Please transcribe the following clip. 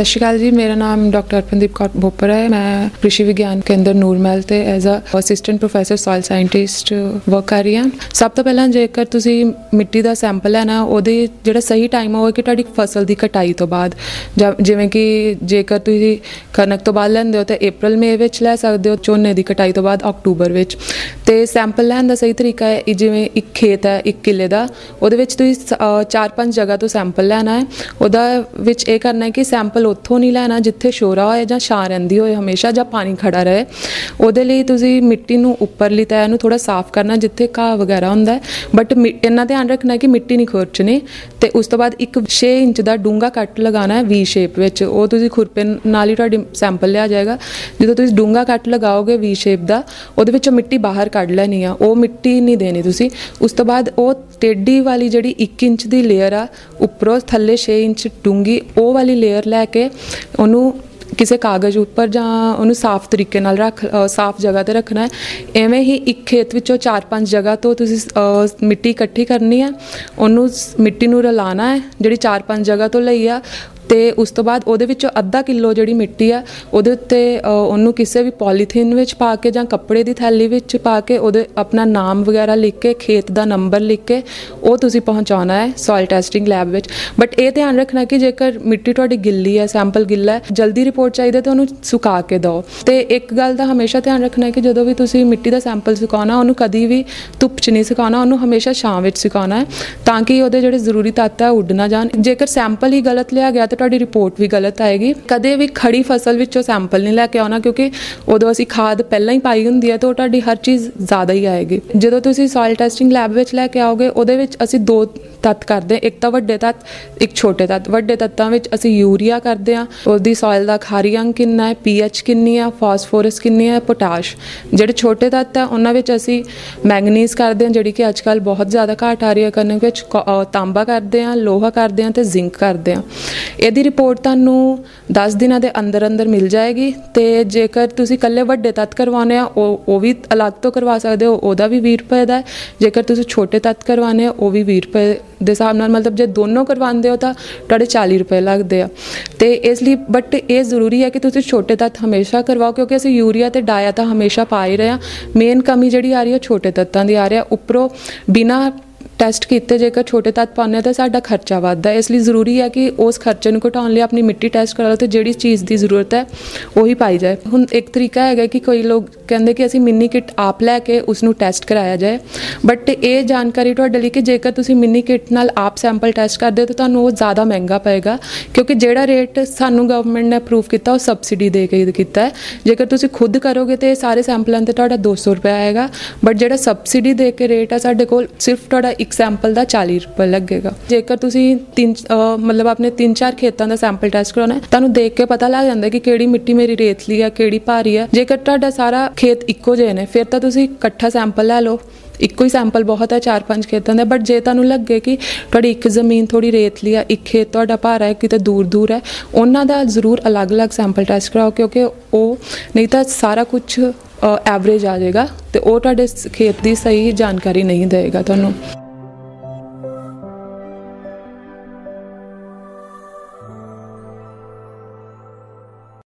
ਸਤਿ ਸ਼੍ਰੀ ਅਕਾਲ ਜੀ, ਮੇਰਾ ਨਾਮ ਡਾਕਟਰ ਅਰਪਨਦੀਪ ਕੌਰ ਬੋਪਰ ਹੈ। ਮੈਂ ਕ੍ਰਿਸ਼ੀ ਵਿਗਿਆਨ ਕੇਂਦਰ ਨੂਰਮਹਿਲ ਤੇ as a assistant professor soil scientist work ਕਰ ਰਹੀ ਹਾਂ। ਸਭ ਤੋਂ ਪਹਿਲਾਂ ਜੇਕਰ ਤੁਸੀਂ ਮਿੱਟੀ ਦਾ ਸੈਂਪਲ ਲੈਣਾ, ਉਹਦੇ ਜਿਹੜਾ ਸਹੀ ਟਾਈਮ ਹੋਵੇ ਕਿ ਤੁਹਾਡੀ ਫਸਲ ਦੀ ਕਟਾਈ ਤੋਂ ਬਾਅਦ। ਜਾਂ ਜਿਵੇਂ ਕਿ ਜੇਕਰ ਤੁਸੀਂ ਕਣਕ ਤੋਂ ਬਾਅਦ ਲੈਂਦੇ ਹੋ, ਤਾਂ ਅਪ੍ਰੈਲ ਮੇ ਵਿੱਚ ਲੈ ਸਕਦੇ ਹੋ, ਝੋਨੇ ਦੀ ਕਟਾਈ ਤੋਂ ਬਾਅਦ ਅਕਤੂਬਰ ਵਿੱਚ। ਤੇ ਸੈਂਪਲ ਲੈਣ ਦਾ ਸਹੀ ਤਰੀਕਾ ਹੈ, ਇਹ ਜਿਵੇਂ ਇੱਕ ਖੇਤ ਹੈ, ਇੱਕ ਕਿੱਲੇ ਦਾ, ਉਹਦੇ ਵਿੱਚ ਤੁਸੀਂ ਸ- ਚਾਰ ਪੰਜ ਜਗ੍ਹਾ ਤੋਂ ਸੈਂਪਲ ਲੈਣਾ ਹੈ। ਉਹਦਾ ਵਿੱਚ ਇਹ ਕਰਨਾ ਹੈ ਕਿ ਸੈਂਪਲ ਉੱਥੋਂ ਨਹੀਂ ਲੈਣਾ, ਜਿੱਥੇ ਸ਼ੋਰਾ ਹੋਏ ਜਾਂ ਛਾਂ ਰਹਿੰਦੀ ਹੋਏ, ਹਮੇਸ਼ਾ ਜਾਂ ਪਾਣੀ ਖੜਾ ਰਹੇ। ਉਹਦੇ ਲਈ ਤੁਸੀਂ ਮਿੱਟੀ ਨੂੰ ਉੱਪਰਲੀ ਤੈਅ ਨੂੰ ਥੋੜਾ ਸਾਫ਼ ਕਰਨਾ, ਜਿੱਥੇ ਘਾਹ ਵਗੈਰਾ ਹੁੰਦਾ ਹੈ। ਬਟ ਇੰਨਾ ਧਿਆਨ ਰੱਖਣਾ ਕਿ ਮਿੱਟੀ ਨਹੀਂ ਖੁਰਚਣੀ। ਤੇ ਉਸ ਤੋਂ ਬਾਅਦ ਇੱਕ 6 ਇੰਚ ਦਾ ਡੂੰਗਾ ਕੱਟ ਲਗਾਉਣਾ ਹੈ ਵੀ ਸ਼ੇਪ ਵਿੱਚ। ਉਹ ਤੁਸੀਂ ਖੁਰਪੇ ਨਾਲ ਹੀ ਤੁਹਾਡੀ ਸੈਂਪਲ ਲਿਆ ਜਾਏਗਾ। ਜਦੋਂ ਤੁਸੀਂ ਡੂੰਗਾ ਕੱਟ ਲਗਾਓਗੇ ਵੀ ਸ਼ੇਪ ਦਾ, ਉਹਦੇ ਵਿੱਚੋਂ ਮਿੱਟੀ ਬਾਹਰ ਕੱਢ ਲੈਣੀ ਆ, ਉਹ ਮਿੱਟੀ ਨਹੀਂ ਦੇਣੀ ਤੁਸੀਂ। ਉਸ ਤੋਂ ਬਾਅਦ ਉਹ ਟੇਢੀ ਵਾਲੀ ਜਿਹੜੀ 1 ਇੰਚ ਦੀ ਲੇਅਰ ਆ, ਉੱਪਰੋਂ ਥੱਲੇ 6 ਇੰਚ ਡੂੰਗੀ ਉਹ ਵਾਲੀ ਲੇਅਰ ਲੈ ਕੇ ਉਹਨੂੰ ਕਿਸੇ ਕਾਗਜ਼ ਉੱਪਰ ਜਾਂ ਉਹਨੂੰ ਸਾਫ਼ ਤਰੀਕੇ ਨਾਲ ਰੱਖ ਸਾਫ਼ ਜਗ੍ਹਾ ਤੇ ਰੱਖਣਾ ਹੈ। ਐਵੇਂ ਹੀ ਇੱਕ ਖੇਤ ਵਿੱਚੋਂ 4-5 ਜਗ੍ਹਾ ਤੋਂ ਤੁਸੀਂ ਮਿੱਟੀ ਇਕੱਠੀ ਕਰਨੀ ਹੈ। ਉਹਨੂੰ ਮਿੱਟੀ ਨੂੰ ਰਲਾਣਾ ਹੈ, ਜਿਹੜੀ 4-5 ਜਗ੍ਹਾ ਤੋਂ ਲਈ ਆ ਤੇ ਉਸ ਤੋਂ ਬਾਅਦ ਉਹਦੇ ਵਿੱਚੋਂ ਅੱਧਾ ਕਿਲੋ ਜਿਹੜੀ ਮਿੱਟੀ ਆ, ਉਹਦੇ ਉੱਤੇ ਉਹਨੂੰ ਕਿਸੇ ਵੀ ਪੋਲੀਥੀਨ ਵਿੱਚ ਪਾ ਕੇ ਜਾਂ ਕੱਪੜੇ ਦੀ ਥੈਲੀ ਵਿੱਚ ਪਾ ਕੇ ਉਹਦੇ ਆਪਣਾ ਨਾਮ ਵਗੈਰਾ ਲਿਖ ਕੇ, ਖੇਤ ਦਾ ਨੰਬਰ ਲਿਖ ਕੇ ਉਹ ਤੁਸੀਂ ਪਹੁੰਚਾਉਣਾ ਹੈ ਸੋਇਲ ਟੈਸਟਿੰਗ ਲੈਬ ਵਿੱਚ। ਬਟ ਇਹ ਧਿਆਨ ਰੱਖਣਾ ਕਿ ਜੇਕਰ ਮਿੱਟੀ ਤੁਹਾਡੀ ਗਿੱਲੀ ਹੈ ਸੈਂਪਲ ਗਿੱਲਾ ਹੈ, ਜਲਦੀ ਰਿਪੋਰਟ ਚਾਹੀਦਾ ਤਾਂ ਉਹਨੂੰ ਸੁਕਾ ਕੇ ਦਿਓ। ਤੇ ਇੱਕ ਗੱਲ ਦਾ ਹਮੇਸ਼ਾ ਧਿਆਨ ਰੱਖਣਾ ਹੈ ਕਿ ਜਦੋਂ ਵੀ ਤੁਸੀਂ ਮਿੱਟੀ ਦਾ ਸੈਂਪਲ ਸੁਕਾਉਣਾ, ਉਹਨੂੰ ਕਦੀ ਵੀ ਧੁੱਪ 'ਚ ਨਹੀਂ ਸੁਕਾਉਣਾ, ਉਹਨੂੰ ਹਮੇਸ਼ਾ ਛਾਂ ਵਿੱਚ ਸੁਕਾਉਣਾ ਹੈ ਤਾਂ ਕਿ ਉਹਦੇ ਜਿਹੜੇ ਜ਼ਰੂਰੀ ਤੱਤ ਹੈ ਉਹ ਉੱਡ ਨਾ ਜਾਣ। ਜੇਕਰ ਸੈਂਪਲ ਹੀ ਗਲਤ ਲਿਆ ਗਿਆ ਤਾਂ ਤੁਹਾਡੀ ਰਿਪੋਰਟ ਵੀ ਗਲਤ ਆਏਗੀ। ਕਦੇ ਵੀ ਖੜੀ ਫਸਲ ਵਿੱਚੋਂ ਸੈਂਪਲ ਨਹੀਂ ਲੈ ਕੇ ਆਉਣਾ ਕਿਉਂਕਿ ਉਦੋਂ ਅਸੀਂ ਖਾਦ ਪਹਿਲਾਂ ਹੀ ਪਾਈ ਹੁੰਦੀ ਹੈ ਤਾਂ ਉਹ ਤੁਹਾਡੀ ਹਰ ਚੀਜ਼ ਜ਼ਿਆਦਾ ਹੀ ਆਏਗੀ। ਜਦੋਂ ਤੁਸੀਂ ਸੋਇਲ ਟੈਸਟਿੰਗ ਲੈਬ ਵਿੱਚ ਲੈ ਕੇ ਆਓਗੇ, ਉਹਦੇ ਵਿੱਚ ਅਸੀਂ ਦੋ ਤੱਤ ਕਰਦੇ ਹਾਂ। ਇੱਕ ਤਾਂ ਵੱਡੇ ਤੱਤ, ਇੱਕ ਛੋਟੇ ਤੱਤ। ਵੱਡੇ ਤੱਤਾਂ ਵਿੱਚ ਅਸੀਂ ਯੂਰੀਆ ਕਰਦੇ ਹਾਂ। ਉਹਦੀ ਸੋਇਲ ਦਾ ਖਾਰੀ ਅੰਗ ਕਿੰਨਾ ਹੈ ਪੀਐਚ ਕਿੰਨੀ ਆ ਫਾਸਫੋਰਸ ਕਿੰਨੀ ਹੈ ਪੋਟਾਸ਼ ਜਿਹੜੇ ਛੋਟੇ ਤੱਤ ਆ ਉਹਨਾਂ ਵਿੱਚ ਅਸੀਂ ਮੈਂਗਨੀਜ਼ ਕਰਦੇ ਹਾਂ, ਜਿਹੜੀ ਕਿ ਅੱਜ ਕੱਲ ਬਹੁਤ ਜ਼ਿਆਦਾ ਘਾਟ ਆ ਰਹੀ ਹੈ। ਕਰਨ ਵਿੱਚ ਕੋ- ਤਾਂਬਾ ਕਰਦੇ ਹਾਂ, ਲੋਹਾ ਕਰਦੇ ਹਾਂ ਤੇ ਜ਼ਿੰਕ ਕਰਦੇ ਹਾਂ। ਇਹਦੀ ਰਿਪੋਰਟ ਤੁਹਾਨੂੰ 10 ਦਿਨਾਂ ਦੇ ਅੰਦਰ ਅੰਦਰ ਮਿਲ ਜਾਏਗੀ ਤੇ ਜੇਕਰ ਤੁਸੀਂ ਇਕੱਲੇ ਵੱਡੇ ਤੱਤ ਕਰਵਾਉਣੇ ਆ, ਉਹ ਉਹ ਵੀ ਅਲੱਗ ਤੋਂ ਕਰਵਾ ਸਕਦੇ ਹੋ, ਉਹਦਾ ਵੀ 20 ਰੁਪਏ ਦਾ ਜੇਕਰ ਤੁਸੀਂ ਛੋਟੇ ਤੱਤ ਕਰਵਾਉਣੇ ਆ ਉਹ ਵੀ 20 ਰੁਪਏ ਦੇ ਹਿਸਾਬ ਨਾਲ, ਮਤਲਬ ਜੇ ਦੋਨੋਂ ਕਰਵਾਉਂਦੇ ਹੋ ਤਾਂ ਤੁਹਾਡੇ 40 ਰੁਪਏ ਲੱਗਦੇ ਆ। ਤੇ ਇਸ ਲਈ ਬਟ ਇਹ ਜ਼ਰੂਰੀ ਹੈ ਕਿ ਤੁਸੀਂ ਛੋਟੇ ਤੱਤ ਹਮੇਸ਼ਾ ਕਰਵਾਓ, ਕਿਉਂਕਿ ਅਸੀਂ ਯੂਰੀਆ ਤੇ ਡਾਇਆ ਤਾਂ ਹਮੇਸ਼ਾ ਪਾ ਹੀ ਰਹੇ ਹਾਂ। ਮੇਨ ਕਮੀ ਜਿਹੜੀ ਆ ਰਹੀ ਹੈ ਛੋਟੇ ਤੱਤਾਂ ਦੀ ਆ ਰਹੀ ਆ ਉੱਪਰੋਂ ਬਿਨਾ ਟੈਸਟ ਕੀਤੇ, ਜੇਕਰ ਛੋਟੇ ਤੱਤ ਪਾਉਂਦੇ ਹਾਂ ਤਾਂ ਸਾਡਾ ਖਰਚਾ ਵੱਧਦਾ ਇਸ ਲਈ ਜ਼ਰੂਰੀ ਹੈ ਕਿ ਉਸ ਖਰਚੇ ਨੂੰ ਘਟਾਉਣ ਲਈ ਆਪਣੀ ਮਿੱਟੀ ਟੈਸਟ ਕਰਾ ਲਓ ਤੇ ਜਿਹੜੀ ਚੀਜ਼ ਦੀ ਜ਼ਰੂਰਤ ਹੈ, ਉਹੀ ਪਾਈ ਜਾਏ। ਹੁਣ ਇੱਕ ਤਰੀਕਾ ਹੈਗਾ ਕਿ ਕੋਈ ਲੋਕ ਕਹਿੰਦੇ ਕਿ ਅਸੀਂ ਮਿੰਨੀ ਕਿਟ ਆਪ ਲੈ ਕੇ ਉਸ ਨੂੰ ਟੈਸਟ ਕਰਾਇਆ ਜਾਏ। ਬਟ ਇਹ ਜਾਣਕਾਰੀ ਤੁਹਾਡੇ ਲਈ ਕਿ ਜੇਕਰ ਤੁਸੀਂ ਮਿੰਨੀ ਕਿਟ ਨਾਲ ਆਪ ਸੈਂਪਲ ਟੈਸਟ ਕਰਦੇ ਹੋ ਤਾਂ ਤੁਹਾਨੂੰ ਉਹ ਜ਼ਿਆਦਾ ਮਹਿੰਗਾ ਪਏਗਾ, ਕਿਉਂਕਿ ਜਿਹੜਾ ਰੇਟ ਸਾਨੂੰ ਗਵਰਨਮੈਂਟ ਨੇ ਅਪਰੂਵ ਕੀਤਾ, ਉਹ ਸਬਸਿਡੀ ਦੇ ਕੇ ਕੀਤਾ ਹੈ। ਜੇਕਰ ਤੁਸੀਂ ਖੁਦ ਕਰੋਗੇ ਤੇ ਸਾਰੇ ਸੈਂਪਲਾਂ ਤੇ ਤੁਹਾਡਾ 200 ਰੁਪਏ ਆਏਗਾ ਬਟ ਜਿਹੜਾ ਸਬਸਿਡੀ ਦੇ ਕੇ ਰੇਟ ਆ ਸਾਡੇ ਕੋਲ ਸਿਰਫ ਤੁਹਾਡਾ ਇੱਕ ਸੈਂਪਲ ਦਾ 40 ਰੁਪਏ ਲੱਗੇਗਾ। ਜੇਕਰ ਤੁਸੀਂ ਤਿੰਨ ਮਤਲਬ ਆਪਣੇ ਤਿੰਨ ਚਾਰ ਖੇਤਾਂ ਦਾ ਸੈਂਪਲ ਟੈਸਟ ਕਰਾਉਣਾ ਹੈ, ਤੁਹਾਨੂੰ ਦੇਖ ਕੇ ਪਤਾ ਲੱਗ ਜਾਂਦਾ ਕਿ ਕਿਹੜੀ ਮਿੱਟੀ ਮੇਰੀ ਰੇਤਲੀ ਆ, ਕਿਹੜੀ ਭਾਰੀ ਆ। ਜੇਕਰ ਤੁਹਾਡਾ ਸਾਰਾ ਖੇਤ ਇੱਕੋ ਜਿਹੇ ਨੇ, ਫਿਰ ਤਾਂ ਤੁਸੀਂ ਇਕੱਠਾ ਸੈਂਪਲ ਲੈ ਲਓ। ਇੱਕੋ ਹੀ ਸੈਂਪਲ ਬਹੁਤ ਹੈ, ਚਾਰ ਪੰਜ ਖੇਤਾਂ ਦਾ। ਬਟ ਜੇ ਤੁਹਾਨੂੰ ਲੱਗੇ ਕਿ ਤੁਹਾਡੀ ਇੱਕ ਜ਼ਮੀਨ ਥੋੜੀ ਰੇਤਲੀ ਆ, ਇੱਕ ਖੇਤ ਤੁਹਾਡਾ ਭਾਰਾ ਹੈ, ਕਿਤੇ ਦੂਰ ਦੂਰ ਹੈ, ਉਹਨਾਂ ਦਾ ਜ਼ਰੂਰ ਅਲੱਗ-ਅਲੱਗ ਸੈਂਪਲ ਟੈਸਟ ਕਰਾਓ, ਕਿਉਂਕਿ ਉਹ ਨਹੀਂ ਤਾਂ ਸਾਰਾ ਕੁਝ ਐਵਰੇਜ ਆ ਜਾਏਗਾ ਤੇ ਉਹ ਤੁਹਾਡੇ ਸ- ਖੇਤ ਦੀ ਸਹੀ ਜਾਣਕਾਰੀ ਨਹੀਂ ਦੇਵੇਗਾ ਤੁਹਾਨੂੰ।